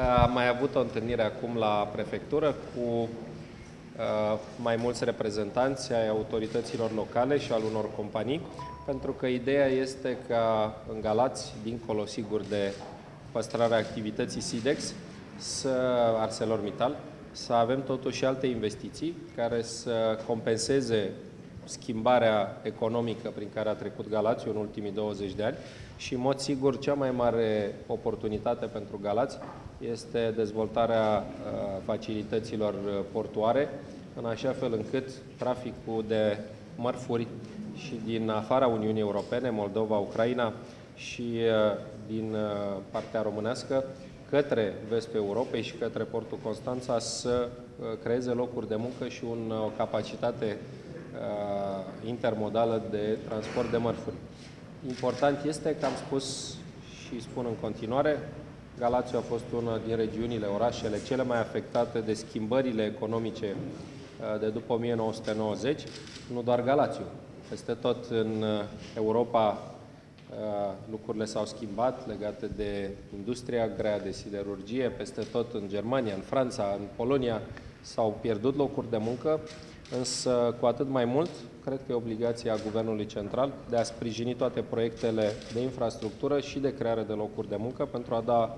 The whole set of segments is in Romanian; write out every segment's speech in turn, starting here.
Am mai avut o întâlnire acum la prefectură cu uh, mai mulți reprezentanți ai autorităților locale și al unor companii, pentru că ideea este ca în Galați, dincolo sigur de păstrarea activității SIDEX, să ArcelorMittal, să avem totuși alte investiții care să compenseze schimbarea economică prin care a trecut Galați în ultimii 20 de ani și, în mod sigur, cea mai mare oportunitate pentru Galați este dezvoltarea uh, facilităților uh, portoare, în așa fel încât traficul de mărfuri și din afara Uniunii Europene, Moldova, Ucraina și uh, din partea românească, către vestul Europei și către portul Constanța să creeze locuri de muncă și un, o capacitate intermodală de transport de mărfuri. Important este că am spus și spun în continuare, Galațiu a fost una din regiunile, orașele cele mai afectate de schimbările economice uh, de după 1990, nu doar Galațiu. Peste tot în uh, Europa uh, lucrurile s-au schimbat legate de industria grea, de siderurgie, peste tot în Germania, în Franța, în Polonia s-au pierdut locuri de muncă, însă cu atât mai mult, cred că e obligația Guvernului Central de a sprijini toate proiectele de infrastructură și de creare de locuri de muncă pentru a da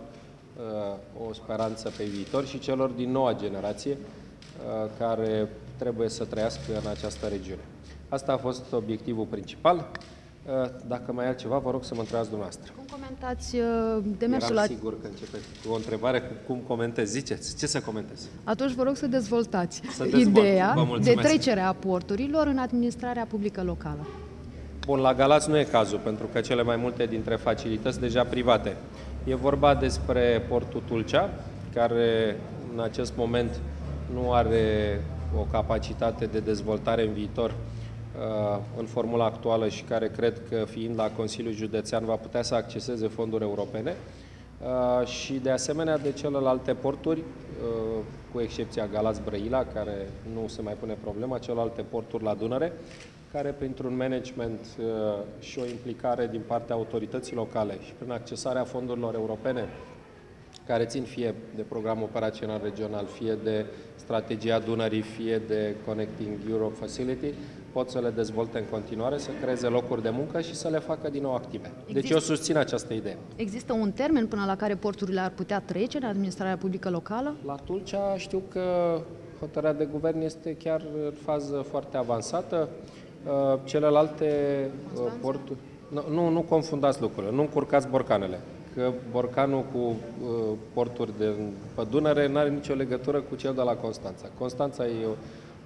uh, o speranță pe viitor și celor din noua generație uh, care trebuie să trăiască în această regiune. Asta a fost obiectivul principal. Uh, dacă mai e ceva, vă rog să mă întrebați dumneavoastră. Cum comentați uh, demersul Eram la... sigur că începeți cu o întrebare cu cum comentez. Ziceți, ce să comentez? Atunci vă rog să dezvoltați să ideea de trecere a porturilor în administrarea publică locală. Bun, la Galați nu e cazul, pentru că cele mai multe dintre facilități deja private. E vorba despre portul Tulcea, care în acest moment nu are o capacitate de dezvoltare în viitor Uh, în formula actuală și care cred că fiind la Consiliul Județean va putea să acceseze fonduri europene. Uh, și de asemenea de celelalte porturi, uh, cu excepția Galați-Brăila, care nu se mai pune problema, celelalte porturi la Dunăre, care printr-un management și o implicare din partea autorității locale și prin accesarea fondurilor europene care țin fie de programul operațional regional, fie de strategia Dunării, fie de Connecting Europe Facility, pot să le dezvolte în continuare, să creeze locuri de muncă și să le facă din nou active. Deci Există, deci eu susțin această idee. Există un termen până la care porturile ar putea trece în administrarea publică locală? La Tulcea știu că hotărârea de guvern este chiar în fază foarte avansată. Uh, celelalte uh, Constanța? porturi... Nu, nu, nu confundați lucrurile, nu încurcați borcanele că Borcanul cu uh, porturi de pe Dunăre nu are nicio legătură cu cel de la Constanța. Constanța e o,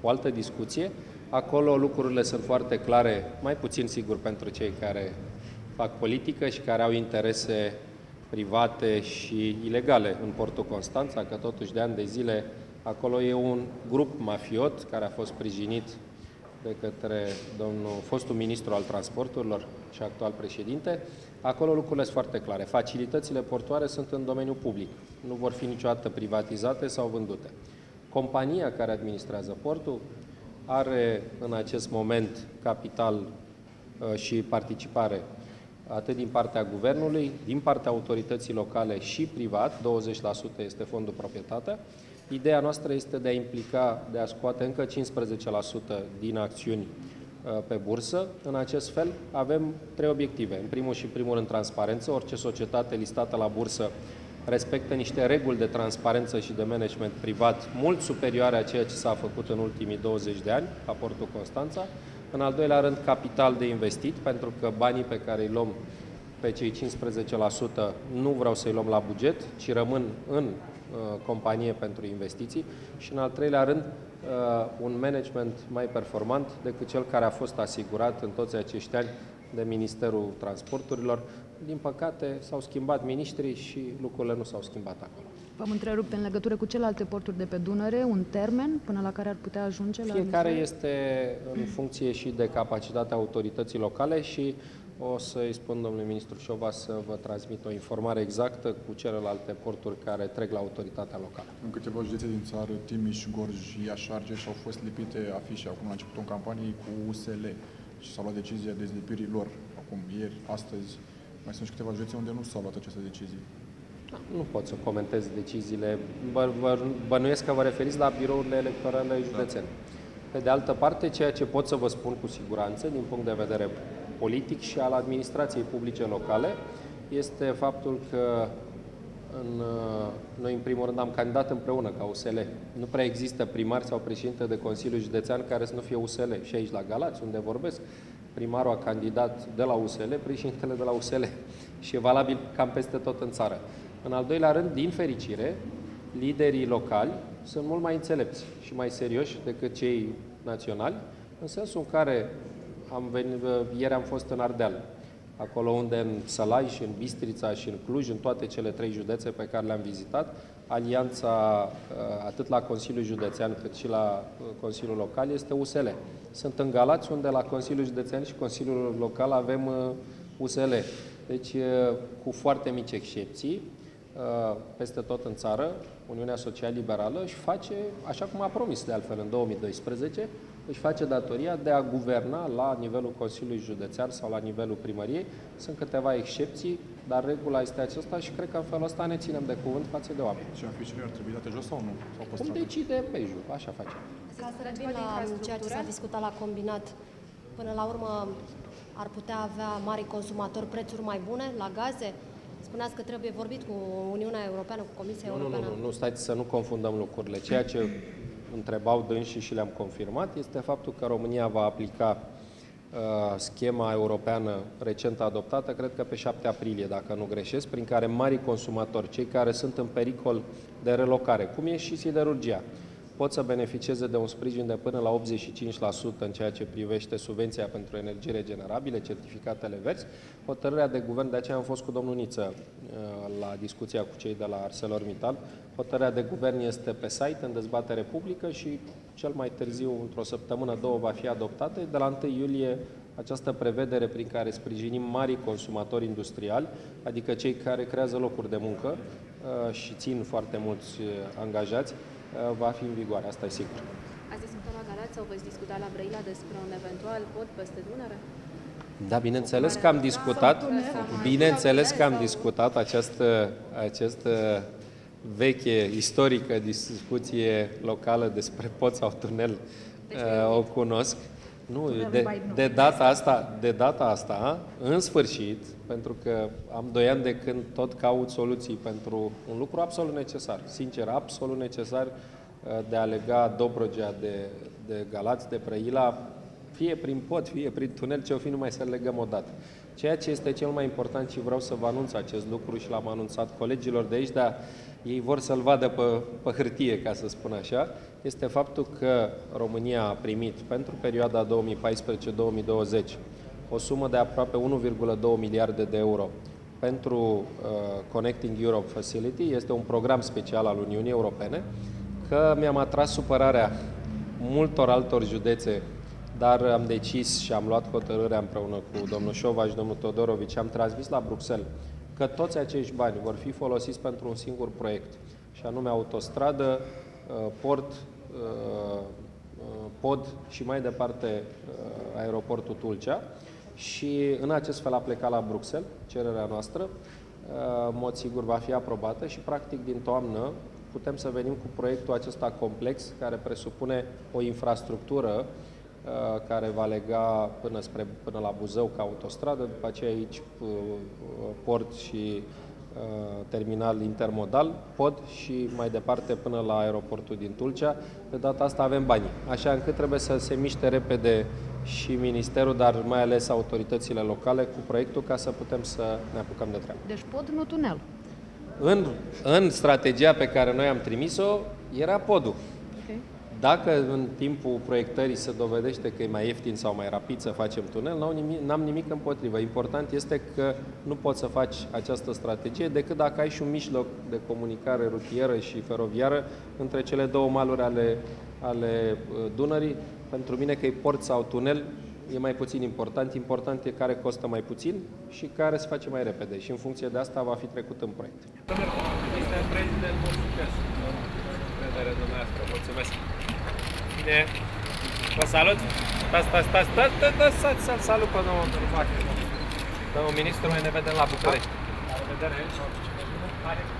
o altă discuție. Acolo lucrurile sunt foarte clare, mai puțin sigur pentru cei care fac politică și care au interese private și ilegale în portul Constanța, că totuși de ani de zile acolo e un grup mafiot care a fost sprijinit de către domnul fostul ministru al transporturilor și actual președinte. Acolo lucrurile sunt foarte clare. Facilitățile portoare sunt în domeniul public. Nu vor fi niciodată privatizate sau vândute. Compania care administrează portul are în acest moment capital uh, și participare atât din partea guvernului, din partea autorității locale și privat, 20% este fondul proprietate. Ideea noastră este de a implica, de a scoate încă 15% din acțiuni uh, pe bursă. În acest fel avem trei obiective. În primul și primul rând transparență. Orice societate listată la bursă respectă niște reguli de transparență și de management privat mult superioare a ceea ce s-a făcut în ultimii 20 de ani la Portul Constanța. În al doilea rând, capital de investit, pentru că banii pe care îi luăm pe cei 15% nu vreau să-i luăm la buget, ci rămân în companie pentru investiții și, în al treilea rând, un management mai performant decât cel care a fost asigurat în toți acești ani de Ministerul Transporturilor. Din păcate, s-au schimbat miniștrii și lucrurile nu s-au schimbat acolo. V-am întrerupt în legătură cu celelalte porturi de pe Dunăre, un termen până la care ar putea ajunge la Fiecare este în funcție și de capacitatea autorității locale și o să-i spun domnului ministru Șova să vă transmit o informare exactă cu celelalte porturi care trec la autoritatea locală. În câteva județe din țară, Timiș, Gorj, Iași, Argeș au fost lipite afișe acum la începutul campaniei cu USL și s-a luat decizia dezlipirii lor acum, ieri, astăzi. Mai sunt și câteva județe unde nu s-a luat această decizie. Nu pot să comentez deciziile. Bă, bă, bănuiesc că vă referiți la birourile electorale județene. Da. Pe de altă parte, ceea ce pot să vă spun cu siguranță, din punct de vedere politic și al administrației publice locale, este faptul că în, noi, în primul rând, am candidat împreună ca USL. Nu prea există primar sau președinte de Consiliu Județean care să nu fie USL. Și aici, la Galați, unde vorbesc, primarul a candidat de la USL, președintele de la USL. Și e valabil cam peste tot în țară. În al doilea rând, din fericire, liderii locali sunt mult mai înțelepți și mai serioși decât cei naționali, în sensul în care am venit, ieri am fost în Ardeal, acolo unde în Sălai și în Bistrița și în Cluj, în toate cele trei județe pe care le-am vizitat, alianța uh, atât la Consiliul Județean cât și la uh, Consiliul Local este USL. Sunt în Galați unde la Consiliul Județean și Consiliul Local avem USL. Uh, deci, cu foarte mici excepții, peste tot în țară, Uniunea Social-Liberală își face, așa cum a promis de altfel în 2012, își face datoria de a guverna la nivelul Consiliului Județean sau la nivelul primăriei. Sunt câteva excepții, dar regula este aceasta și cred că în felul ăsta ne ținem de cuvânt față de oameni. Și afișele ar trebui date jos sau nu? Sau Cum decide Pejul, așa facem. Ca să revin la ceea ce s-a discutat la combinat, până la urmă ar putea avea mari consumatori prețuri mai bune la gaze? Spuneați că trebuie vorbit cu Uniunea Europeană, cu Comisia nu, Europeană. Nu, nu, nu, stați să nu confundăm lucrurile. Ceea ce întrebau dânsii și le-am confirmat este faptul că România va aplica uh, schema europeană recent adoptată, cred că pe 7 aprilie, dacă nu greșesc, prin care mari consumatori, cei care sunt în pericol de relocare, cum e și siderurgia, pot să beneficieze de un sprijin de până la 85% în ceea ce privește subvenția pentru energii regenerabile, certificatele verzi. Hotărârea de guvern, de aceea am fost cu domnul Niță uh, la discuția cu cei de la ArcelorMittal. Hotărârea de guvern este pe site, în dezbatere publică și cel mai târziu, într-o săptămână, două, va fi adoptată. De la 1 iulie această prevedere prin care sprijinim mari consumatori industriali, adică cei care creează locuri de muncă uh, și țin foarte mulți uh, angajați, Uh, va fi în vigoare, asta e sigur. Ați discutat la Galați sau veți discuta la Brăila despre un eventual pod peste Dunăre? Da, bineînțeles că am discutat, bineînțeles că am discutat această, această veche, istorică discuție locală despre pod sau tunel, deci, uh, o cunosc. Nu, de, de, data asta, de data asta, în sfârșit, pentru că am doi ani de când tot caut soluții pentru un lucru absolut necesar, sincer, absolut necesar uh, de a lega Dobrogea de, de Galați, de Brăila, fie prin pod, fie prin tunel, ce o fi numai să legăm odată. Ceea ce este cel mai important și vreau să vă anunț acest lucru și l-am anunțat colegilor de aici, dar ei vor să-l vadă pe, pe hârtie, ca să spun așa, este faptul că România a primit pentru perioada 2014-2020 o sumă de aproape 1,2 miliarde de euro pentru uh, Connecting Europe Facility. Este un program special al Uniunii Europene, că mi-am atras supărarea multor altor județe, dar am decis și am luat hotărârea împreună cu domnul Șovaș și domnul Todorovici, am transmis la Bruxelles că toți acești bani vor fi folosiți pentru un singur proiect, și anume autostradă, uh, port, uh, pod și mai departe aeroportul Tulcea, și în acest fel a plecat la Bruxelles, cererea noastră, în mod sigur va fi aprobată și practic din toamnă putem să venim cu proiectul acesta complex care presupune o infrastructură uh, care va lega până, spre, până la Buzău ca autostradă, după aceea aici uh, port și uh, terminal intermodal, pod și mai departe până la aeroportul din Tulcea. De data asta avem bani, așa încât trebuie să se miște repede și Ministerul, dar mai ales autoritățile locale cu proiectul ca să putem să ne apucăm de treabă. Deci pod, nu tunel. în, în strategia pe care noi am trimis-o era podul. Dacă în timpul proiectării se dovedește că e mai ieftin sau mai rapid să facem tunel, n-am nimic, n-am nimic împotrivă. Important este că nu poți să faci această strategie decât dacă ai și un mijloc de comunicare rutieră și feroviară între cele două maluri ale, ale uh, Dunării. Pentru mine că e port sau tunel, e mai puțin important. Important e care costă mai puțin și care se face mai repede. Și în funcție de asta va fi trecut în proiect. Mulțumesc! Bine. Vă salut. Stați, stați, stați, stați, stați, stați, stați, salut pe domnul Domnul ministru, noi ne vedem la București. La revedere.